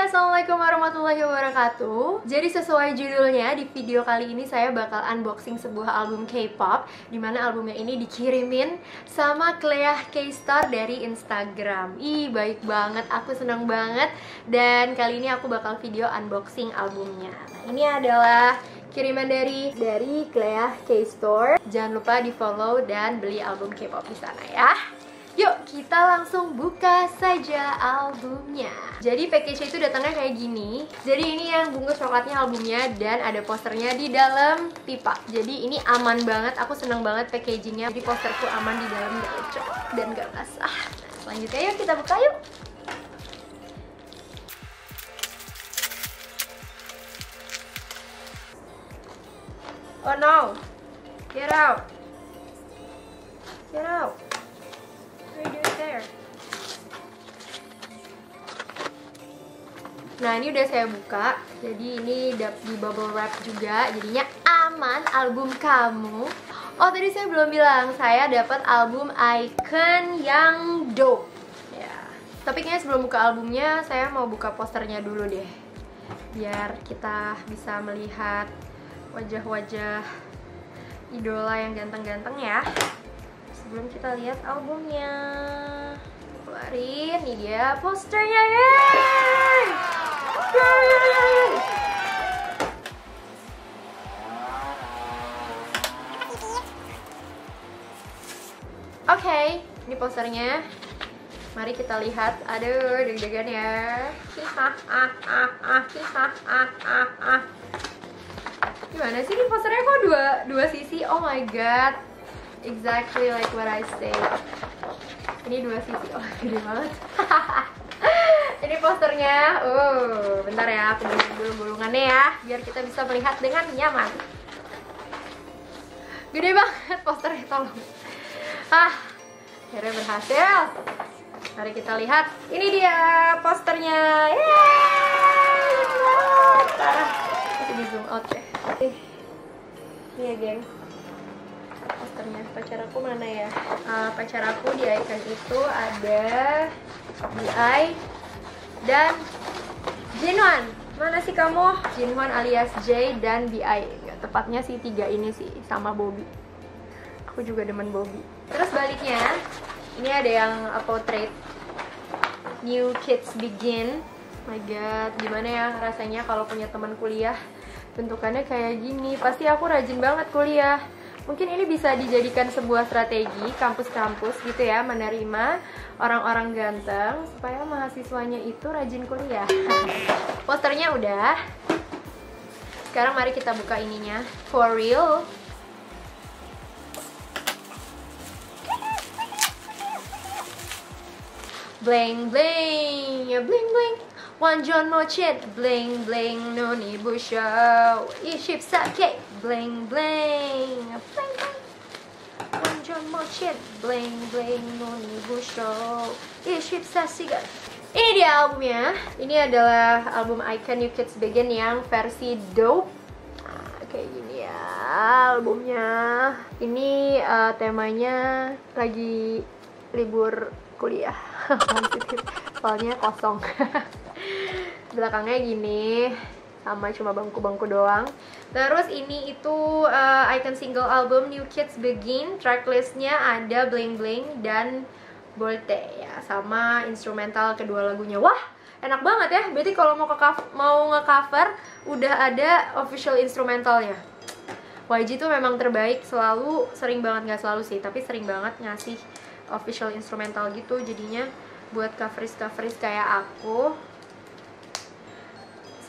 Assalamualaikum warahmatullahi wabarakatuh. Jadi sesuai judulnya, di video kali ini saya bakal unboxing sebuah album K-pop Di mana albumnya ini dikirimin sama Clea K-Star dari Instagram. Ih, baik banget, aku seneng banget. Dan kali ini aku bakal video unboxing albumnya. Nah, ini adalah kiriman dari dari Clea K-Store. Jangan lupa di follow dan beli album K-pop di sana ya Yuk kita langsung buka saja albumnya. Jadi package itu datangnya kayak gini. Jadi ini yang bungkus coklatnya albumnya Dan ada posternya di dalam pipa. Jadi ini aman banget, aku seneng banget packagingnya. Jadi posterku aman di dalam lecek dan gak basah. Selanjutnya yuk kita buka yuk. Oh no. Get out. Get out there? Nah ini udah saya buka. Jadi ini di bubble wrap juga. Jadinya aman album kamu. Oh tadi saya belum bilang Saya dapat album Icon yang dope. Ya. Tapi kayaknya sebelum buka albumnya Saya mau buka posternya dulu deh. Biar kita bisa melihat Wajah-wajah Idola yang ganteng-ganteng ya sebelum kita lihat albumnya keluarin nih dia posternya yeay Oke, okay, ini posternya. Mari kita lihat. Aduh, deg-degan ya. Gimana sih ini posternya kok dua dua sisi? Oh my god exactly like what I say. Ini dua sisi. Oh gede banget. Ini posternya. Uh bentar ya aku bentuk dulu bulungannya ya biar kita bisa melihat dengan nyaman. Gede banget posternya tolong. Ah akhirnya berhasil. Mari kita lihat. Ini dia posternya. Yeay! Masih di zoom out ya. Ini ya geng posternya pacar aku mana ya? Uh, pacar aku di icon itu ada BI dan Jinwan mana sih kamu? Jinwan alias J dan BI tepatnya sih tiga ini sih sama Bobby. Aku juga demen Bobby. Terus baliknya ini ada yang portrait. New Kids Begin. My god gimana ya rasanya kalau punya teman kuliah? Bentukannya kayak gini. Pasti aku rajin banget kuliah Mungkin ini bisa dijadikan sebuah strategi kampus-kampus gitu ya menerima orang-orang ganteng supaya mahasiswanya itu rajin kuliah. Posternya udah. Sekarang mari kita buka ininya. For real. Bling bling, ya bling bling. One John Mochet, bling bling, noni busho. Iship sake bling bling bling bling. Wonder motion bling bling Nonibus show Iship iya, Sasigan ini dia albumnya. Ini adalah album Icon New Kids Begin yang versi dope. Kayak gini ya albumnya. Ini uh, temanya lagi libur kuliah. Soalnya kosong. Belakangnya gini sama cuma bangku-bangku doang. Terus ini itu uh, icon single album New Kids Begin. Tracklistnya ada Bling Bling dan Bolte ya sama instrumental kedua lagunya. Wah enak banget ya. Berarti kalau mau ke mau nge-cover udah ada official instrumentalnya. YG tuh memang terbaik. Selalu sering banget nggak selalu sih tapi sering banget ngasih official instrumental gitu. Jadinya buat coveris coveris kayak aku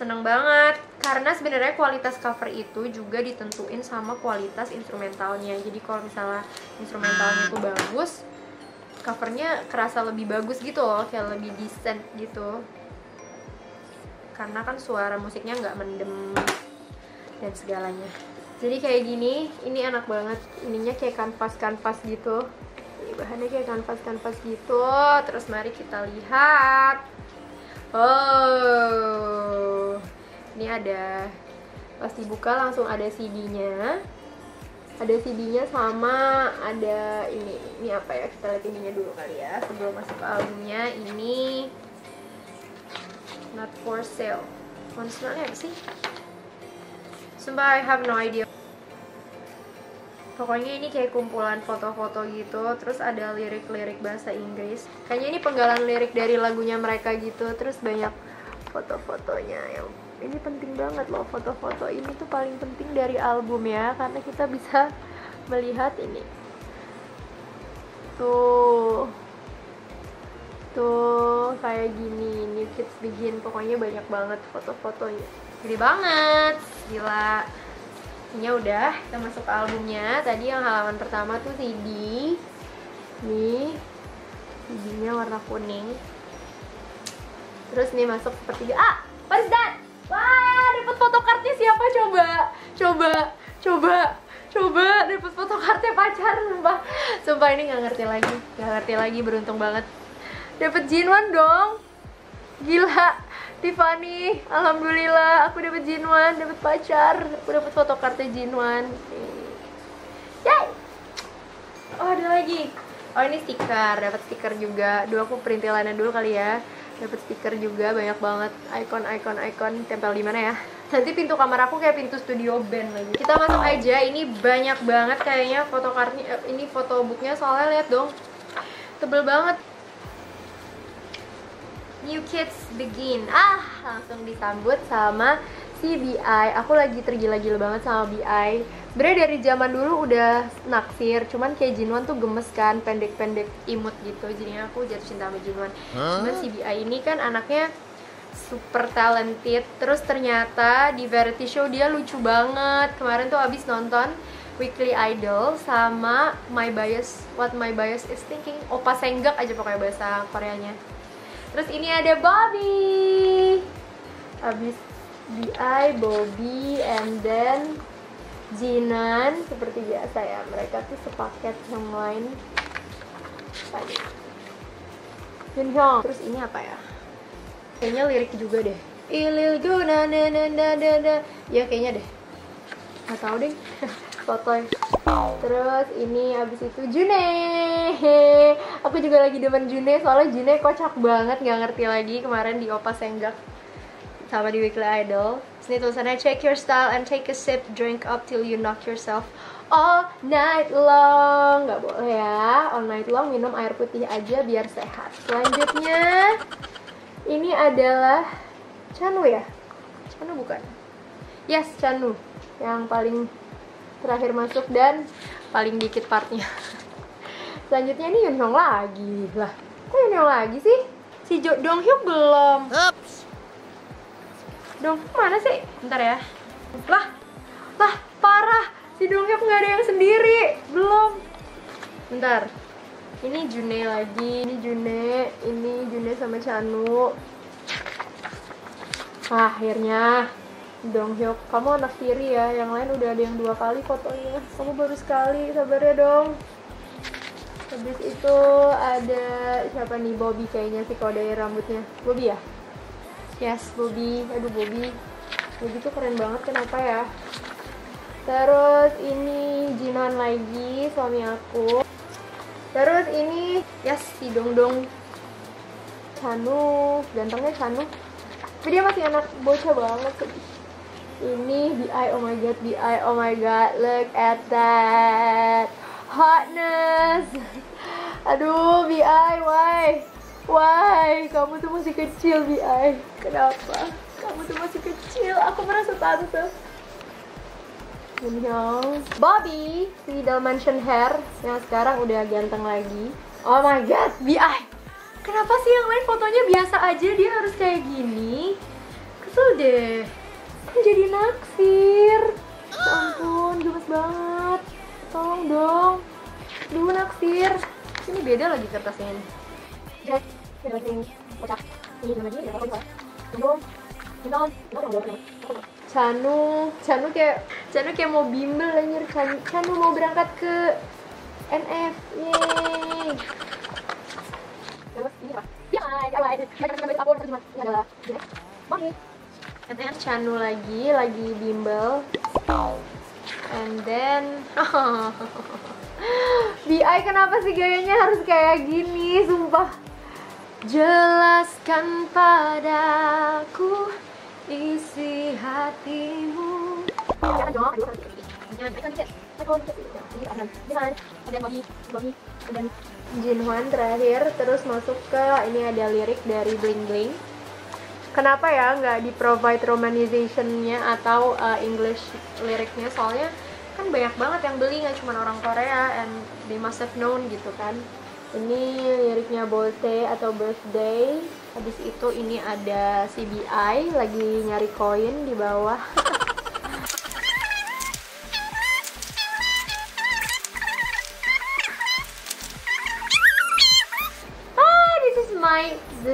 seneng banget. Karena sebenarnya kualitas cover itu juga ditentuin sama kualitas instrumentalnya. Jadi kalau misalnya instrumentalnya itu bagus covernya kerasa lebih bagus gitu loh kayak lebih decent gitu. Karena kan suara musiknya nggak mendem dan segalanya. Jadi kayak gini ini enak banget. Ininya kayak kanvas kanvas gitu bahannya kayak kanvas kanvas gitu. Terus mari kita lihat Oh, ini ada pas dibuka langsung ada CD-nya. Ada CD-nya sama ada ini. Ini apa ya? Kita lihat ininya dulu kali ya sebelum masuk ke albumnya. Ini not for sale konsepnya apa sih sumpah I have no idea pokoknya ini kayak kumpulan foto-foto gitu terus ada lirik-lirik bahasa Inggris. Kayaknya ini penggalan lirik dari lagunya mereka gitu terus banyak foto-fotonya yang ini penting banget loh foto-foto ini tuh paling penting dari album ya karena kita bisa melihat ini. Tuh. Tuh kayak gini New Kids Begin pokoknya banyak banget foto-fotonya. Gede banget gila ini udah kita masuk ke albumnya. Tadi yang halaman pertama tuh CD nih CD-nya warna kuning. Terus nih masuk sepertiga. Ah what is that wah dapat fotokartnya siapa? Coba coba coba coba dapat fotokartnya pacar sumpah. Sumpah ini nggak ngerti lagi. Nggak ngerti lagi beruntung banget. Dapat Jinwan dong. Gila Tiffany alhamdulillah aku dapat Jinwan dapat pacar aku dapat fotokartu Jinwan. Yay! Oh ada lagi. Oh ini stiker dapat stiker juga. Dulu aku perintilannya dulu kali ya. Dapat stiker juga banyak banget. Icon icon icon tempel di mana ya? Nanti pintu kamar aku kayak pintu studio band lagi. Kita masuk aja ini banyak banget kayaknya fotokartnya eh, ini fotobooknya. Soalnya lihat dong tebel banget New Kids Begin. Ah, langsung disambut sama si BI Aku lagi tergila-gila banget sama BI Sebenernya dari zaman dulu udah naksir Cuman kayak Jinwan tuh gemes kan, pendek-pendek imut gitu. Jadinya aku jatuh cinta sama Jinwan Cuman si BI ini kan anaknya super talented. Terus ternyata di variety show dia lucu banget. Kemarin tuh abis nonton Weekly Idol sama My Bias What My Bias is Thinking. Opa Senggak aja pokoknya bahasa Koreanya Terus ini ada Bobby. Habis BI, Bobby, and then Jinan seperti biasa ya. Mereka tuh sepaket yang lain. Tadi. Terus ini apa ya? Kayaknya lirik juga deh. Ilil guna na na na na na. Ya kayaknya deh. Gak tau deh. Sotoy. Terus ini abis itu June. Aku juga lagi demen June soalnya June kocak banget nggak ngerti lagi kemarin di Opa Senggak sama di Weekly Idol. Sini tulisannya check your style and take a sip, drink up till you knock yourself all night long. Nggak boleh ya, all night long minum air putih aja biar sehat. Selanjutnya ini adalah Chanu ya? Chanu bukan? Yes, Chanu yang paling terakhir masuk dan paling dikit partnya. Selanjutnya ini Yunhyung lagi. Lah kok Yunhyung lagi sih? Si jo Donghyuk belum. Ups. Donghyuk mana sih? Bentar ya. Lah lah parah. Si Donghyuk nggak ada yang sendiri. Belum. Bentar. Ini June lagi. Ini June. Ini June sama Chanu. Ah, akhirnya Donghyuk, kamu anak tiri ya, yang lain udah ada yang dua kali fotonya. Kamu baru sekali, sabar ya dong. Habis itu ada siapa nih, Bobby kayaknya sih kalau dari rambutnya. Bobby ya? Yes, Bobby, aduh Bobby. Bobby tuh keren banget, kenapa ya? Terus ini Jinan lagi, suami aku. Terus ini, yes, si Dong Dong Chanu, gantengnya Chanu. Tapi dia masih anak bocah banget sih ini BI oh my god BI oh my god look at that hotness. Aduh BI why? Why? Kamu tuh masih kecil BI kenapa? Kamu tuh masih kecil. Aku merasa tante. Yunhyung Bobby si Dalmatian hair yang sekarang udah ganteng lagi. Oh my god BI kenapa sih yang lain fotonya biasa aja? Dia harus kayak gini. Kesel deh jadi naksir. Ya ampun gemes banget. Tolong dong. Dulu naksir. Ini beda lagi kertasnya ini. Chanu, Chanu kayak Chanu kayak mau bimbel anjir. Chanu, Chanu mau berangkat ke NF yeay? Ya, ya, ya, Chanu lagi lagi bimbel. And then. BI kenapa sih gayanya harus kayak gini sumpah? Jelaskan padaku hatimu. Jinhwan terakhir terus masuk ke ini ada lirik dari Bling Bling kenapa ya nggak di provide romanizationnya atau uh, English liriknya? Soalnya kan banyak banget yang beli nggak cuma orang Korea and they must have known gitu kan. Ini liriknya Bolte atau birthday habis itu ini ada CBI lagi nyari koin di bawah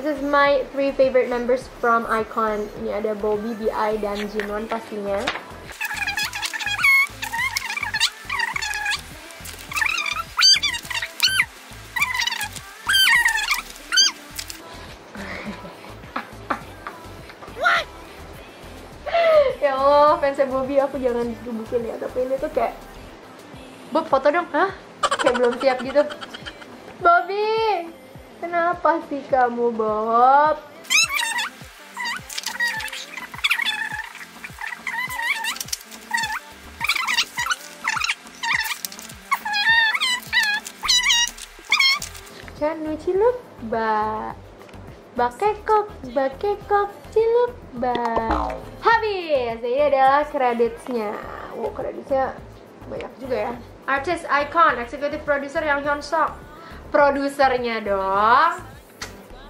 is my three favorite members from Icon. Ini ada Bobby, BI dan Jinwon pastinya. Ya Allah fansnya Bobby aku jangan digebukin ya tapi ini tuh kayak Bob foto dong. Hah? Kayak belum siap gitu kenapa sih kamu Bob? Canu cilup ba. Bakekok, bakekok, cilup ba. Habis, ini adalah kreditnya Wow, kreditnya banyak juga ya. Artist Icon, Executive Producer yang Hyun Sok Produsernya dong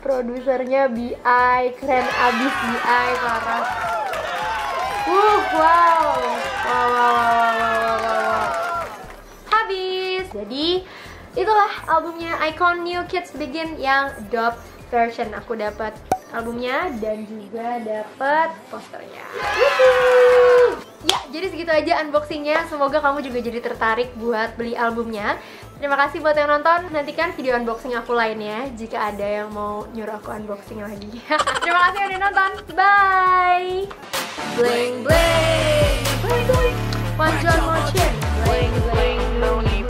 Produsernya BI, keren abis BI, parah Uh, wow Wow, wow, wow, wow, wow, wow. Habis Jadi, itulah albumnya Icon New Kids Begin yang dub version aku dapat albumnya dan juga dapat posternya. Woohoo! Ya, jadi segitu aja unboxingnya. Semoga kamu juga jadi tertarik buat beli albumnya. Terima kasih buat yang nonton. Nantikan video unboxing aku lainnya jika ada yang mau nyuruh aku unboxing lagi. Terima kasih udah nonton. Bye. Bling bling. Bling bling. One bling. Bling Bling bling. bling.